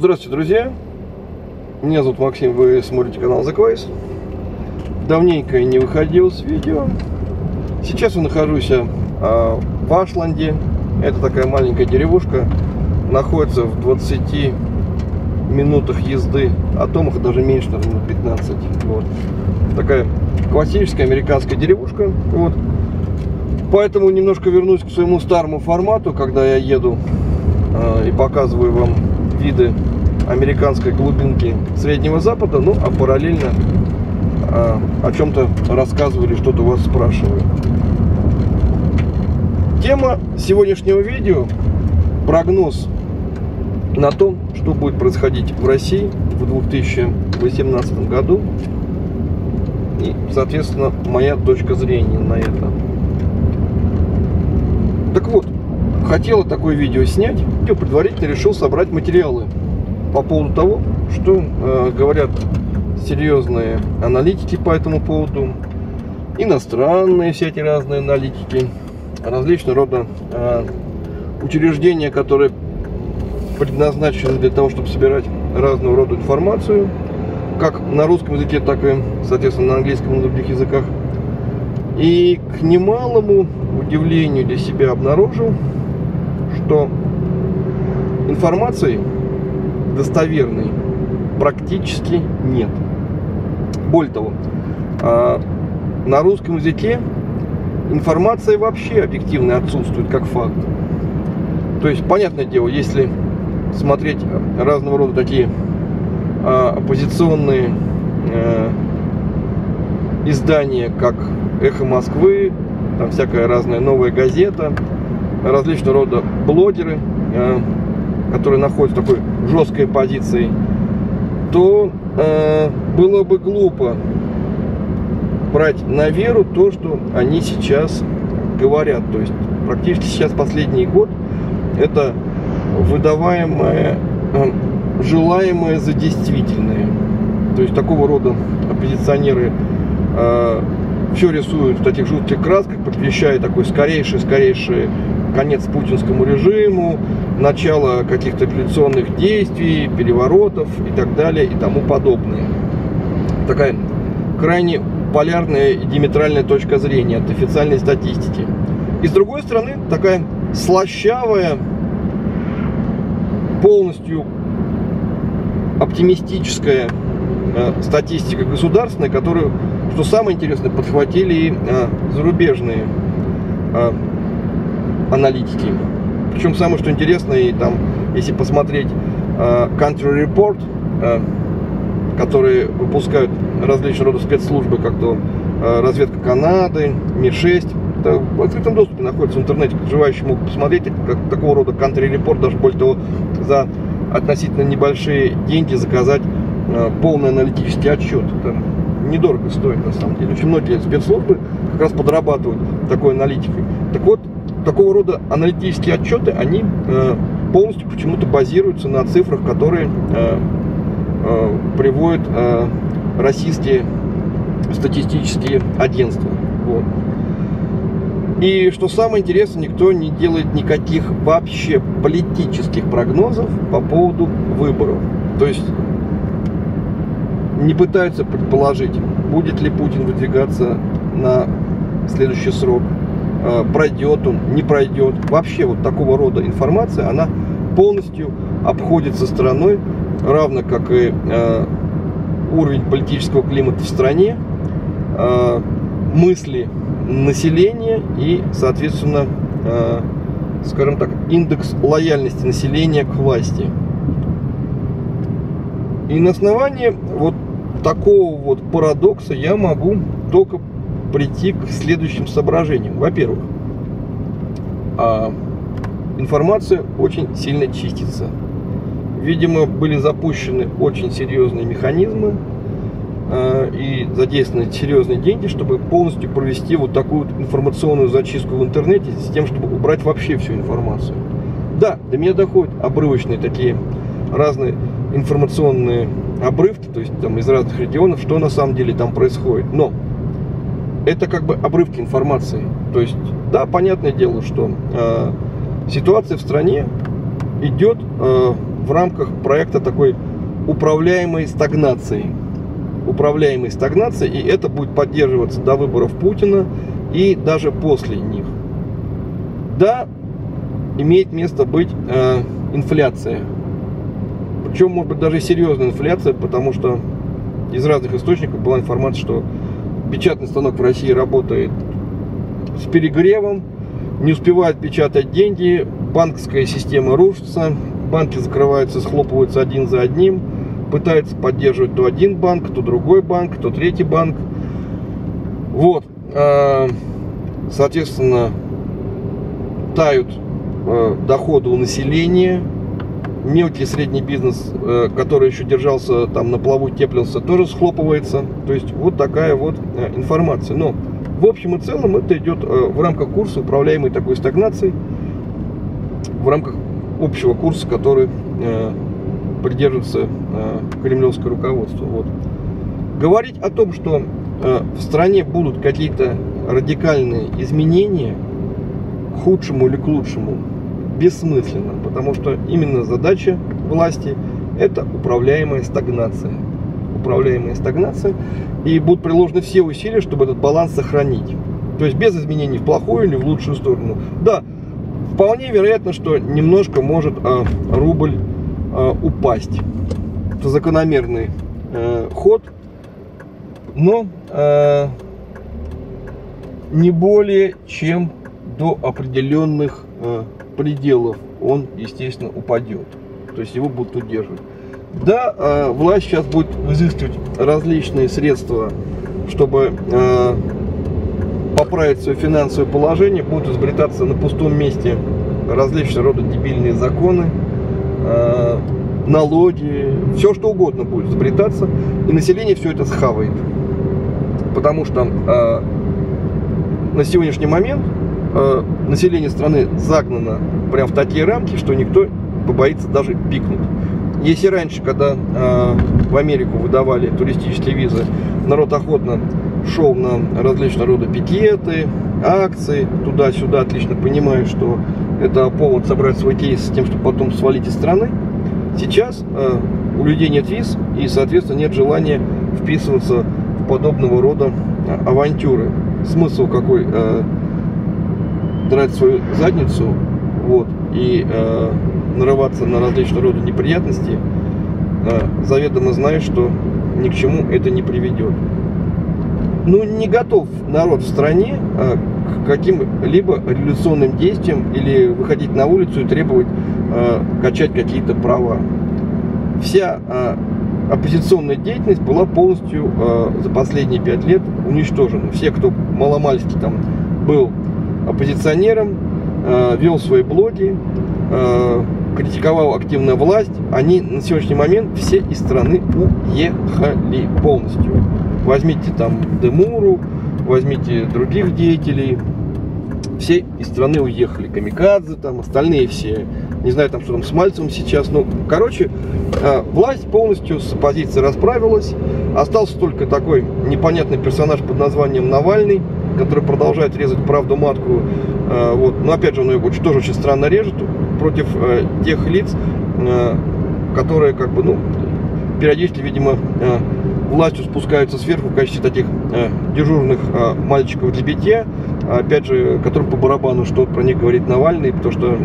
Здравствуйте, друзья! Меня зовут Максим, вы смотрите канал The Quays. Давненько я не выходил с видео. Сейчас я нахожусь а, в Ашланде. Это такая маленькая деревушка. Находится в 20 минутах езды от Омаха, даже меньше, наверное, 15. Вот. Такая классическая американская деревушка. Вот. Поэтому немножко вернусь к своему старому формату, когда я еду э, и показываю вам виды американской глубинки Среднего Запада, ну а параллельно э, о чем-то рассказываю или что-то вас спрашиваю. Тема сегодняшнего видео – прогноз на то, что будет происходить в России в 2018 году и, соответственно, моя точка зрения на это. Так вот, хотела такое видео снять, я предварительно решил собрать материалы по поводу того, что э, говорят серьезные аналитики по этому поводу, иностранные все эти разные аналитики, различного рода э, учреждения, которые предназначены для того, чтобы собирать разного рода информацию, как на русском языке, так и, соответственно, на английском и на других языках. И к немалому удивлению для себя обнаружил, что информации достоверной практически нет. Более того, а, на русском языке информация вообще объективно отсутствует как факт. То есть, понятное дело, если смотреть разного рода такие а, оппозиционные э, издания, как «Эхо Москвы», там всякая разная новая газета, различного рода блогеры, э, которые находятся в такой жесткой позиции, то э, было бы глупо брать на веру то, что они сейчас говорят. То есть практически сейчас последний год это выдаваемое, э, желаемое за действительное. То есть такого рода оппозиционеры э, все рисуют в таких жутких красках, предвещая такой скорейший-скорейший конец путинскому режиму, начало каких-то революционных действий, переворотов и так далее и тому подобное. Такая крайне полярная и диаметральная точка зрения от официальной статистики. И с другой стороны, такая слащавая, полностью оптимистическая э, статистика государственная, которую, что самое интересное, подхватили и э, зарубежные э, аналитики. Причем самое что интересное, и там, если посмотреть э, Country Report, э, которые выпускают различные рода спецслужбы, как то э, разведка Канады, МИ-6, это в открытом доступе находится в интернете, желающие могут посмотреть как, такого рода Country Report, даже более того, за относительно небольшие деньги заказать полный аналитический отчет. Это недорого стоит на самом деле. Очень многие спецслужбы как раз подрабатывают такой аналитикой. Так вот, такого рода аналитические отчеты, они э, полностью почему-то базируются на цифрах, которые э, э, приводят российские статистические агентства. Вот. И что самое интересное, никто не делает никаких вообще политических прогнозов по поводу выборов. То есть не пытаются предположить, будет ли Путин выдвигаться на следующий срок, пройдет он, не пройдет. Вообще вот такого рода информация, она полностью обходится стороной, равно как и э, уровень политического климата в стране, э, мысли населения и, соответственно, э, скажем так, индекс лояльности населения к власти. И на основании вот такого вот парадокса я могу только прийти к следующим соображениям. Во-первых, а, информация очень сильно чистится. Видимо, были запущены очень серьезные механизмы а, и задействованы серьезные деньги, чтобы полностью провести вот такую вот информационную зачистку в интернете с тем, чтобы убрать вообще всю информацию. Да, до меня доходят обрывочные такие разные информационные обрывки, то есть там из разных регионов, что на самом деле там происходит. Но это как бы обрывки информации. То есть, да, понятное дело, что э, ситуация в стране идет э, в рамках проекта такой управляемой стагнации. Управляемой стагнации, и это будет поддерживаться до выборов Путина и даже после них. Да, имеет место быть э, инфляция. Причем, может быть, даже серьезная инфляция, потому что из разных источников была информация, что печатный станок в России работает с перегревом, не успевает печатать деньги, банковская система рушится, банки закрываются, схлопываются один за одним, пытается поддерживать то один банк, то другой банк, то третий банк. Вот, э, соответственно, тают э, доходы у населения, мелкий средний бизнес, э, который еще держался там на плаву, теплился, тоже схлопывается. То есть вот такая вот информация. Но в общем и целом это идет в рамках курса управляемой такой стагнацией, в рамках общего курса, который придерживается кремлевское руководство. Вот. Говорить о том, что в стране будут какие-то радикальные изменения к худшему или к лучшему бессмысленно, потому что именно задача власти это управляемая стагнация. Управляемая стагнация. И будут приложены все усилия, чтобы этот баланс сохранить. То есть без изменений в плохую или в лучшую сторону. Да, вполне вероятно, что немножко может а, рубль а, упасть. Это закономерный а, ход. Но а, не более чем до определенных э, пределов он, естественно, упадет. То есть его будут удерживать. Да, э, власть сейчас будет изыскивать различные средства, чтобы э, поправить свое финансовое положение, будут изобретаться на пустом месте различного рода дебильные законы, э, налоги, все что угодно будет изобретаться, и население все это схавает. Потому что на сегодняшний момент э, население страны загнано прям в такие рамки, что никто побоится даже пикнуть. Если раньше, когда э, в Америку выдавали туристические визы, народ охотно шел на различного рода пикеты, акции, туда-сюда, отлично понимая, что это повод собрать свой кейс с тем, чтобы потом свалить из страны, сейчас э, у людей нет виз и, соответственно, нет желания вписываться в подобного рода э, авантюры смысл какой э, драть свою задницу, вот, и э, нарываться на различного рода неприятности, э, заведомо знаешь, что ни к чему это не приведет. Ну, не готов народ в стране э, к каким-либо революционным действиям или выходить на улицу и требовать э, качать какие-то права. Вся э, оппозиционная деятельность была полностью э, за последние пять лет уничтожена. Все, кто маломальски там был оппозиционером, э, вел свои блоги, э, критиковал активную власть, они на сегодняшний момент все из страны уехали полностью. Возьмите там Демуру, возьмите других деятелей, все из страны уехали. Камикадзе, там, остальные все. Не знаю, там, что там с Мальцевым сейчас. Ну, короче, э, власть полностью с оппозицией расправилась. Остался только такой непонятный персонаж под названием Навальный, который продолжает резать правду матку. Э, вот. Но опять же, он ее тоже очень странно режет против э, тех лиц, которые как бы, ну, периодически, видимо, властью спускаются сверху в качестве таких дежурных мальчиков для битья опять же, которым по барабану, что про них говорит Навальный, потому что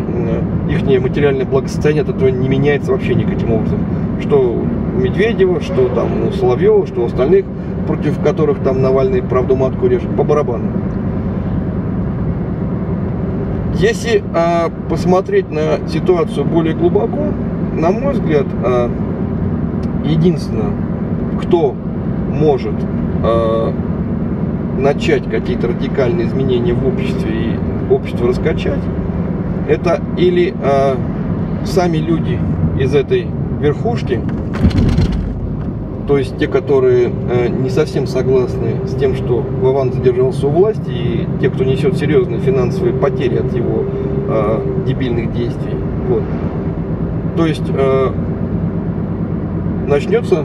их материальное благосостояние от этого не меняется вообще никаким образом. Что у Медведева, что там у Соловьева, что у остальных, против которых там Навальный правду матку режет, по барабану. Если а, посмотреть на ситуацию более глубоко, на мой взгляд, а, единственное, кто может а, начать какие-то радикальные изменения в обществе и общество раскачать, это или э, сами люди из этой верхушки, то есть те, которые э, не совсем согласны с тем, что Вован задержался у власти, и те, кто несет серьезные финансовые потери от его э, дебильных действий. Вот. То есть э, начнется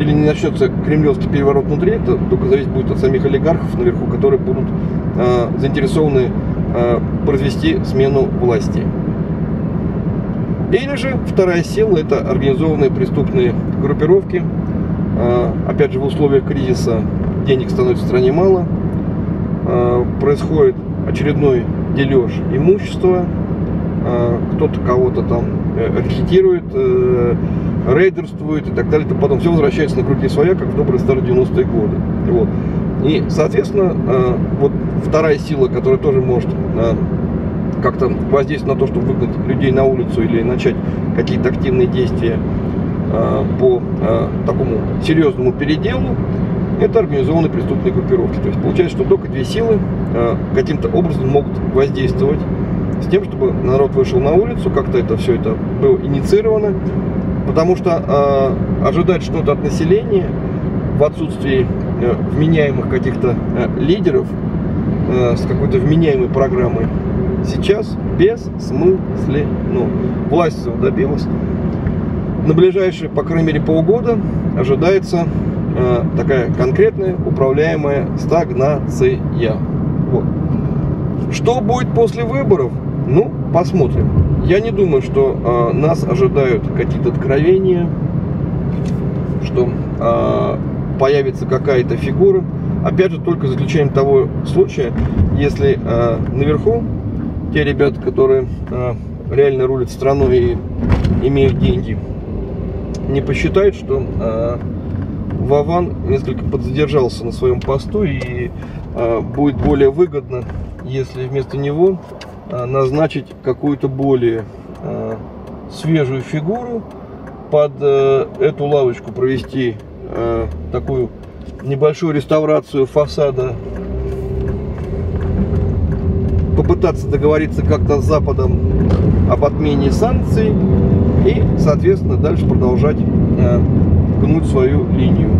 или не начнется кремлевский переворот внутри, это только зависит будет от самих олигархов наверху, которые будут э, заинтересованы произвести смену власти. Или же вторая сила – это организованные преступные группировки. А, опять же, в условиях кризиса денег становится в стране мало. А, происходит очередной дележ имущества. А, кто-то кого-то там э, рекетирует, э, рейдерствует и так далее. То потом все возвращается на круги своя, как в добрые старые 90-е годы. Вот. И, соответственно, вот вторая сила, которая тоже может как-то воздействовать на то, чтобы выгнать людей на улицу или начать какие-то активные действия э, по э, такому серьезному переделу, это организованные преступные группировки. То есть получается, что только две силы э, каким-то образом могут воздействовать с тем, чтобы народ вышел на улицу, как-то это все это было инициировано, потому что ожидать что-то от населения в отсутствии вменяемых каких-то лидеров с какой-то вменяемой программой сейчас бессмысленно. Власть добилась. На ближайшие, по крайней мере, полгода ожидается э, такая конкретная управляемая стагнация. Вот. Что будет после выборов? Ну, посмотрим. Я не думаю, что э, нас ожидают какие-то откровения, что э, появится какая-то фигура. Опять же, только за исключением того случая, если э, наверху те ребята, которые э, реально рулят страной и имеют деньги, не посчитают, что э, Вован несколько подзадержался на своем посту и э, будет более выгодно, если вместо него э, назначить какую-то более э, свежую фигуру под э, эту лавочку провести э, такую небольшую реставрацию фасада попытаться договориться как-то с Западом об отмене санкций и, соответственно, дальше продолжать э, гнуть свою линию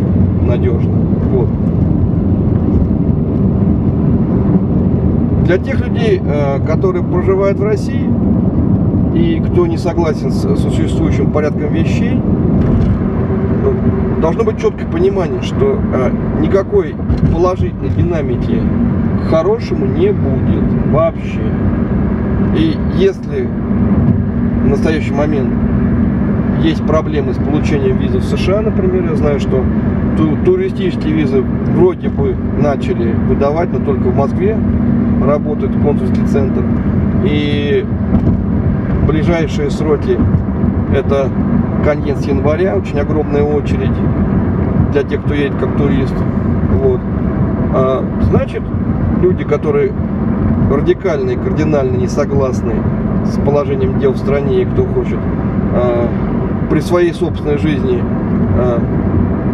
надежно. Вот. Для тех людей, э, которые проживают в России и кто не согласен с существующим порядком вещей, должно быть четкое понимание, что э, никакой положительной динамики хорошему не будет вообще. И если в настоящий момент есть проблемы с получением визы в США, например, я знаю, что ту туристические визы вроде бы начали выдавать, но только в Москве работает консульский центр. И ближайшие сроки это конец января, очень огромная очередь для тех, кто едет как турист. Вот. А, значит, люди, которые радикально и кардинально не согласны с положением дел в стране и кто хочет а, при своей собственной жизни а,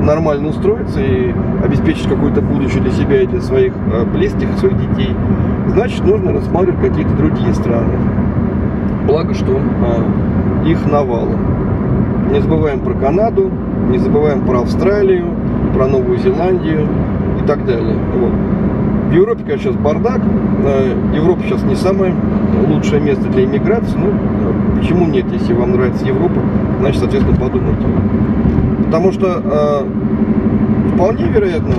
нормально устроиться и обеспечить какое-то будущее для себя и для своих а, близких, своих детей, значит нужно рассматривать какие-то другие страны. Благо, что а, их навалом. Не забываем про Канаду, не забываем про Австралию, про Новую Зеландию и так далее. Вот. Европе, конечно, сейчас бардак. Э, Европа сейчас не самое лучшее место для иммиграции. Ну, почему нет, если вам нравится Европа, значит, соответственно, подумайте. Потому что э, вполне вероятно,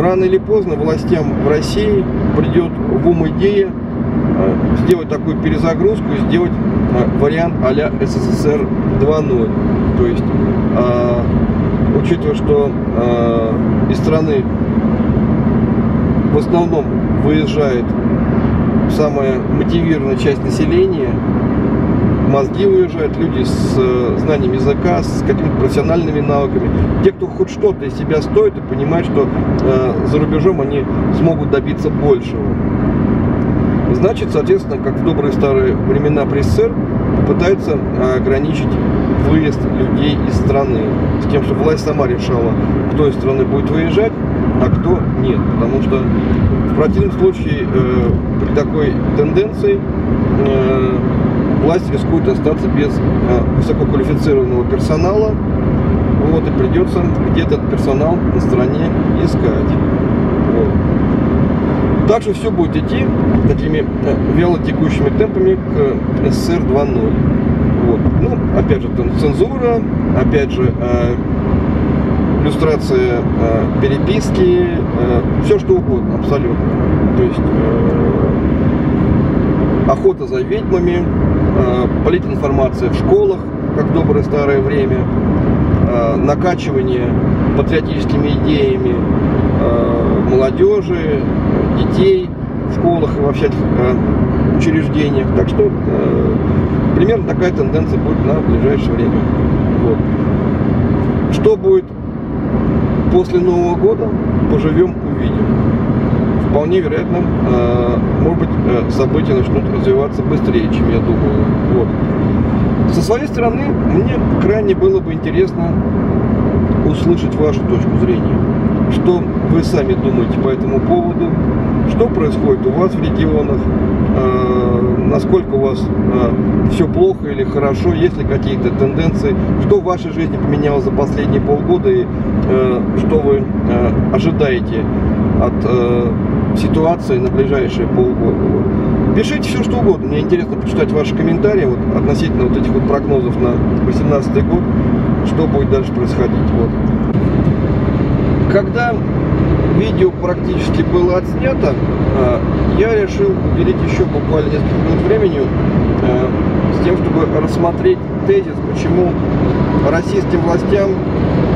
рано или поздно властям в России придет в ум идея э, сделать такую перезагрузку сделать э, вариант а-ля СССР 2.0. То есть, э, учитывая, что э, из страны в основном выезжает самая мотивированная часть населения, мозги уезжают, люди с э, знанием языка, с какими-то профессиональными навыками. Те, кто хоть что-то из себя стоит и понимает, что э, за рубежом они смогут добиться большего. Значит, соответственно, как в добрые старые времена при СССР, попытаются ограничить выезд людей из страны. С тем, чтобы власть сама решала, кто из страны будет выезжать, а кто нет. Потому что в противном случае э, при такой тенденции э, власть рискует остаться без э, высококвалифицированного персонала. Вот, и придется где-то этот персонал на стране искать. Вот. Также все будет идти такими э, вяло текущими темпами к СССР 2.0. Вот. Ну, опять же, там цензура, опять же, э, иллюстрация э, переписки, э, все что угодно, абсолютно. То есть э, охота за ведьмами, э, политинформация в школах, как доброе старое время, э, накачивание патриотическими идеями э, молодежи, детей в школах и во всяких учреждениях. Так что примерно такая тенденция будет на ближайшее время. Вот. Что будет после Нового года, поживем, увидим. Вполне вероятно, может быть, события начнут развиваться быстрее, чем я думаю. Вот. Со своей стороны, мне крайне было бы интересно услышать вашу точку зрения. Что вы сами думаете по этому поводу? Что происходит у вас в регионах? Э, насколько у вас э, все плохо или хорошо? Есть ли какие-то тенденции? Что в вашей жизни поменялось за последние полгода? И э, что вы ожидаете от ситуации на ближайшие полгода? Пишите все, что угодно. Мне интересно почитать ваши комментарии вот, относительно вот этих вот прогнозов на 2018 год, что будет дальше происходить. Вот. Когда видео практически было отснято, а, я решил уделить еще буквально несколько минут времени а, с тем, чтобы рассмотреть тезис, почему российским властям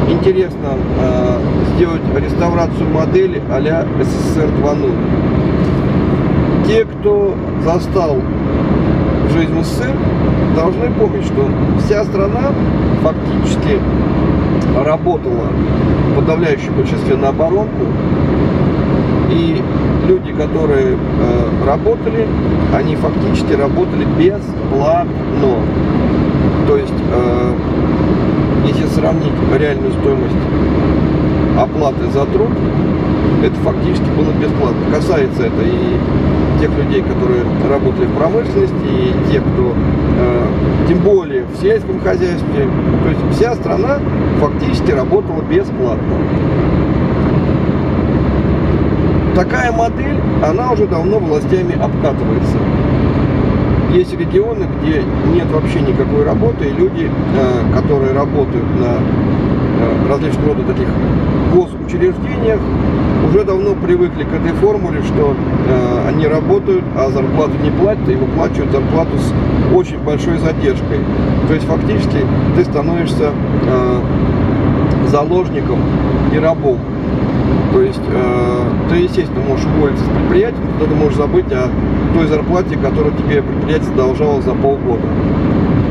интересно а, сделать реставрацию модели а-ля СССР 2.0 те, кто застал жизнь СССР, должны помнить, что вся страна фактически работала подавляющем большинстве на оборонку. И люди, которые э, работали, они фактически работали бесплатно. То есть, э, если сравнить реальную стоимость оплаты за труд, это фактически было бесплатно. Касается это и тех людей, которые работали в промышленности, и тех, кто, э, тем более в сельском хозяйстве. То есть вся страна фактически работала бесплатно. Такая модель, она уже давно властями обкатывается. Есть регионы, где нет вообще никакой работы, и люди, э, которые работают на э, различного рода таких госучреждениях, уже давно привыкли к этой формуле, что э, они работают, а зарплату не платят, и выплачивают зарплату с очень большой задержкой. То есть фактически ты становишься э, заложником и рабом. То есть э, ты, естественно, можешь уволиться с предприятия, но ты можешь забыть о той зарплате, которую тебе предприятие задолжало за полгода.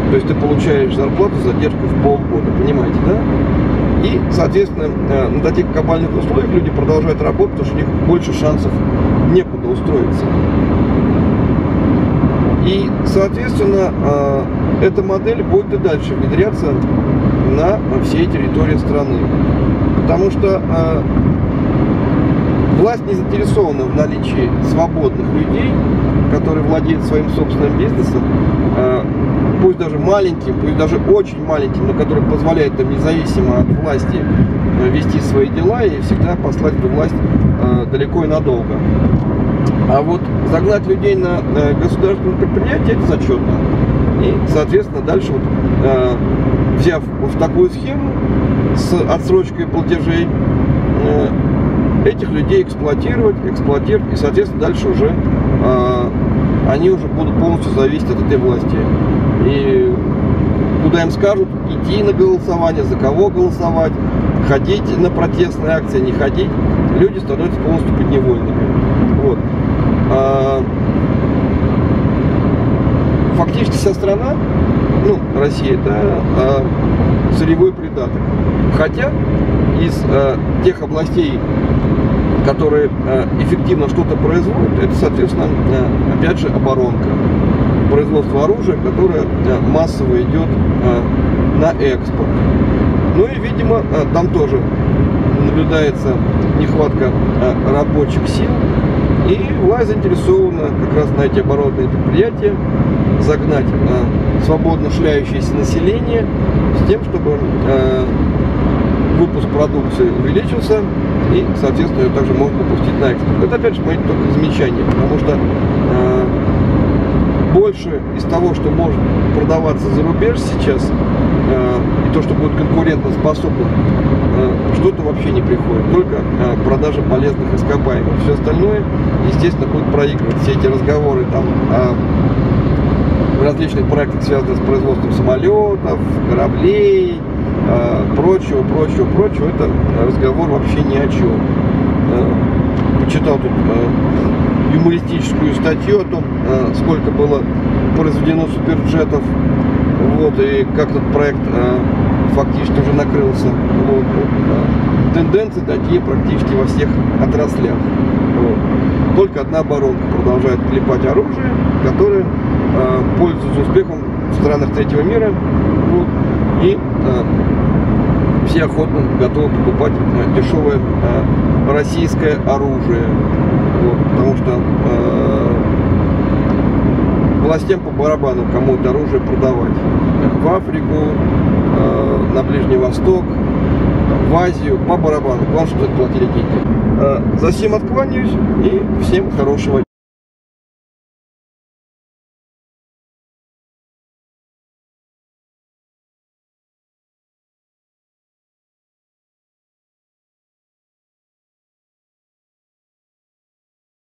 То есть ты получаешь зарплату с задержкой в полгода, понимаете, да? И, соответственно, э, на таких глобальных условиях люди продолжают работать, потому что у них больше шансов некуда устроиться. И, соответственно, э, эта модель будет и дальше внедряться на всей территории страны. Потому что э, власть не заинтересована в наличии свободных людей, которые владеют своим собственным бизнесом, пусть даже маленьким, пусть даже очень маленьким, но который позволяет им независимо от власти э, вести свои дела и всегда послать эту власть э, далеко и надолго. А вот загнать людей на э, государственное предприятие это зачетно. И, соответственно, дальше вот, э, взяв вот такую схему с отсрочкой платежей, этих людей эксплуатировать, эксплуатировать, и, соответственно, дальше уже э, они уже будут полностью зависеть от этой власти. И куда им скажут, идти на голосование, за кого голосовать, ходить на протестные акции, не ходить, люди становятся полностью подневольными. Вот. А, фактически вся страна, ну, Россия, это а, сырьевой придаток. Хотя из а, тех областей, которые э, эффективно что-то производят, это, соответственно, э, опять же, оборонка. Производство оружия, которое э, массово идет на экспорт. Ну и, видимо, там тоже наблюдается нехватка рабочих сил. И власть заинтересована как раз на эти оборотные предприятия загнать свободно шляющееся население с тем, чтобы выпуск продукции увеличился, и, соответственно, ее также можно пустить на экспорт. Это, опять же, мои только замечания, потому что э, больше из того, что может продаваться за рубеж сейчас, э, и то, что будет конкурентоспособным, э, что-то вообще не приходит, только а, продажа полезных ископаемых. Все остальное, естественно, будет проигрывать. Все эти разговоры там о различных проектах, связанных с производством самолетов, кораблей, э, прочего, прочего, прочего, это разговор вообще ни о чем. Э, почитал тут э, юмористическую статью о том, э, сколько было произведено суперджетов, вот, и как этот проект фактически уже накрылся. Вот, тенденции такие практически во всех отраслях. Вот. Только одна оборонка продолжает клепать оружие, которое пользуется успехом в странах третьего мира. Вот, и э, все охотно готовы покупать э, дешевое э, российское оружие. Вот, потому что властям по барабану кому это оружие продавать. В Африку, на Ближний Восток, в Азию, по барабану. Главное, чтобы платили деньги. За всем откланяюсь и всем хорошего.